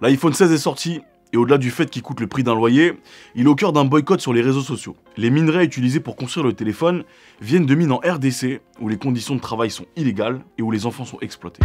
L'iPhone 16 est sorti, et au-delà du fait qu'il coûte le prix d'un loyer, il est au cœur d'un boycott sur les réseaux sociaux. Les minerais utilisés pour construire le téléphone viennent de mines en RDC, où les conditions de travail sont illégales et où les enfants sont exploités.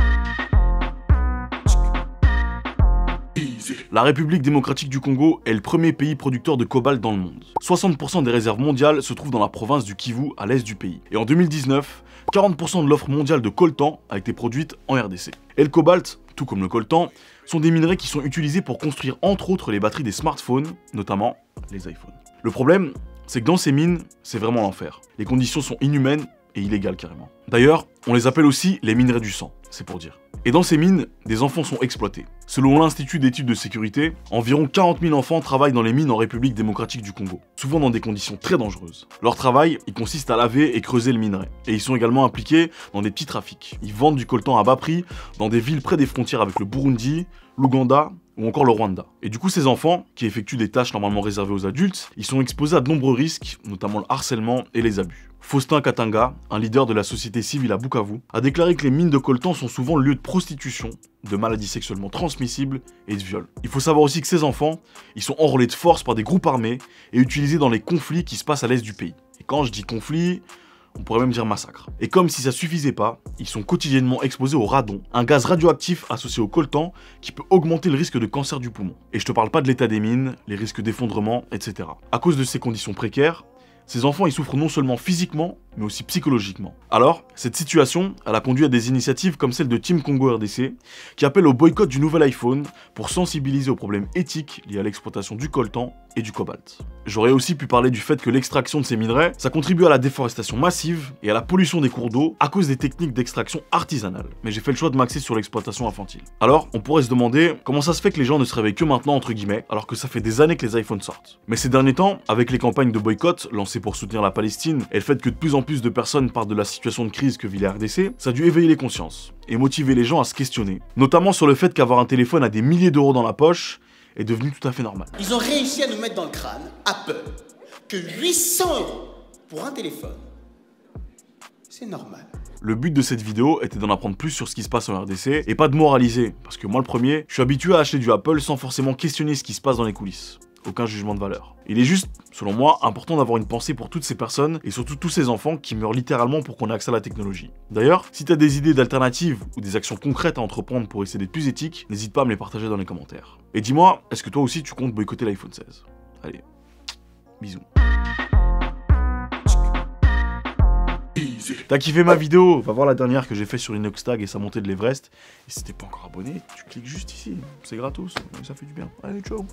La République démocratique du Congo est le premier pays producteur de cobalt dans le monde. 60% des réserves mondiales se trouvent dans la province du Kivu, à l'est du pays. Et en 2019, 40% de l'offre mondiale de coltan a été produite en RDC. Et le cobalt, tout comme le coltan, sont des minerais qui sont utilisés pour construire entre autres les batteries des smartphones, notamment les iPhones. Le problème, c'est que dans ces mines, c'est vraiment l'enfer. Les conditions sont inhumaines et illégales carrément. D'ailleurs, on les appelle aussi les minerais du sang, c'est pour dire. Et dans ces mines, des enfants sont exploités. Selon l'Institut d'études de sécurité, environ 40 000 enfants travaillent dans les mines en République démocratique du Congo, souvent dans des conditions très dangereuses. Leur travail, il consiste à laver et creuser le minerai. Et ils sont également impliqués dans des petits trafics. Ils vendent du coltan à bas prix dans des villes près des frontières avec le Burundi, l'Ouganda ou encore le Rwanda. Et du coup, ces enfants, qui effectuent des tâches normalement réservées aux adultes, ils sont exposés à de nombreux risques, notamment le harcèlement et les abus. Faustin Katanga, un leader de la société civile à Bukavu, a déclaré que les mines de coltan sont souvent le lieu de prostitution, de maladies sexuellement transmissibles et de viols. Il faut savoir aussi que ces enfants, ils sont enrôlés de force par des groupes armés et utilisés dans les conflits qui se passent à l'est du pays. Et quand je dis conflit, on pourrait même dire massacre. Et comme si ça suffisait pas, ils sont quotidiennement exposés au radon, un gaz radioactif associé au coltan qui peut augmenter le risque de cancer du poumon. Et je te parle pas de l'état des mines, les risques d'effondrement, etc. À cause de ces conditions précaires, ces enfants ils souffrent non seulement physiquement, mais aussi psychologiquement. Alors, cette situation, elle a conduit à des initiatives comme celle de Team Congo RDC, qui appelle au boycott du nouvel iPhone pour sensibiliser aux problèmes éthiques liés à l'exploitation du coltan et du cobalt. J'aurais aussi pu parler du fait que l'extraction de ces minerais, ça contribue à la déforestation massive et à la pollution des cours d'eau à cause des techniques d'extraction artisanales. Mais j'ai fait le choix de m'axer sur l'exploitation infantile. Alors, on pourrait se demander comment ça se fait que les gens ne se réveillent que maintenant, entre guillemets, alors que ça fait des années que les iPhones sortent. Mais ces derniers temps, avec les campagnes de boycott lancées pour soutenir la Palestine et le fait que de plus en plus de personnes parlent de la situation de crise que vit la RDC, ça a dû éveiller les consciences et motiver les gens à se questionner. Notamment sur le fait qu'avoir un téléphone à des milliers d'euros dans la poche est devenu tout à fait normal. Ils ont réussi à nous mettre dans le crâne, Apple, que 800 euros pour un téléphone, c'est normal. Le but de cette vidéo était d'en apprendre plus sur ce qui se passe en RDC et pas de moraliser, parce que moi le premier, je suis habitué à acheter du Apple sans forcément questionner ce qui se passe dans les coulisses aucun jugement de valeur. Il est juste, selon moi, important d'avoir une pensée pour toutes ces personnes et surtout tous ces enfants qui meurent littéralement pour qu'on ait accès à la technologie. D'ailleurs, si t'as des idées d'alternatives ou des actions concrètes à entreprendre pour essayer d'être plus éthique, n'hésite pas à me les partager dans les commentaires. Et dis-moi, est-ce que toi aussi tu comptes boycotter l'iPhone 16 Allez, bisous. T'as kiffé ma vidéo? Va voir la dernière que j'ai fait sur Inoxtag et sa montée de l'Everest. Et si t'es pas encore abonné, tu cliques juste ici. C'est gratos, ça fait du bien. Allez, ciao